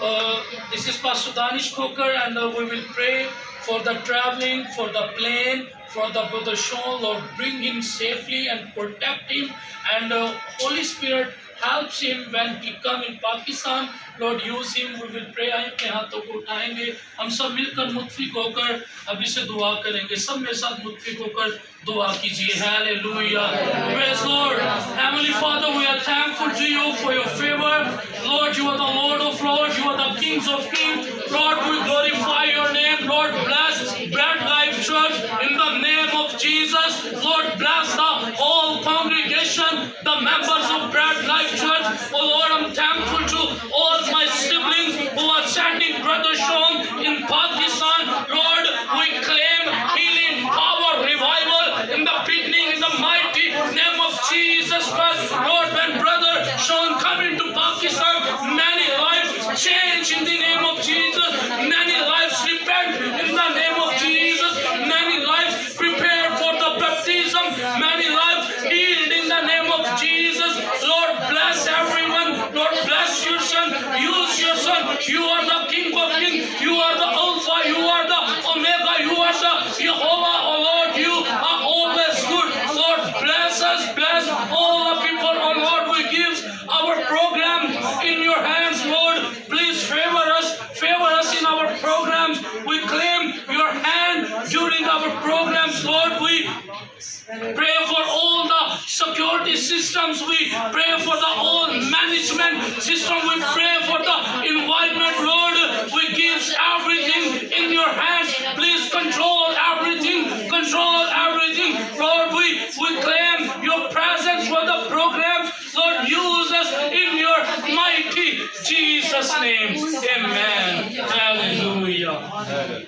Uh, this is Pastor Danish Coker, and uh, we will pray for the traveling, for the plane, for the brother Shawn, Lord, bring him safely and protect him. And uh, Holy Spirit helps him when he come in Pakistan. Lord, use him. We will pray. आए अपने हाथों को उठाएंगे हम सब मिलकर pray. We will से दुआ करेंगे सब मेरे साथ मुतफिक होकर दुआ कीजिए hallelujah praise Lord heavenly father we are thankful to you for your favour Lord, you are the Lord of Lords. You are the Kings of Kings. Lord, we glorify your name. Lord, bless Bread Life Church in the name of Jesus. Lord, bless the whole congregation, the members of Bread Life Church. Oh Lord, Use your son. You are the King of Kings. You are the Alpha. You are the Omega. You are the Jehovah. Oh Lord, you are always good. Lord, bless us. Bless all the people. Oh Lord, we give our program in your hands, Lord. Please favor us. Favor us in our programs. We claim your hand during our programs, Lord. We pray for all the security systems. We pray for the whole management system. We pray for the environment, Lord. We give everything in your hands. Please control everything. Control everything. Lord, we, we claim your presence for the programs. Lord, use us in your mighty Jesus' name. Amen. Hallelujah.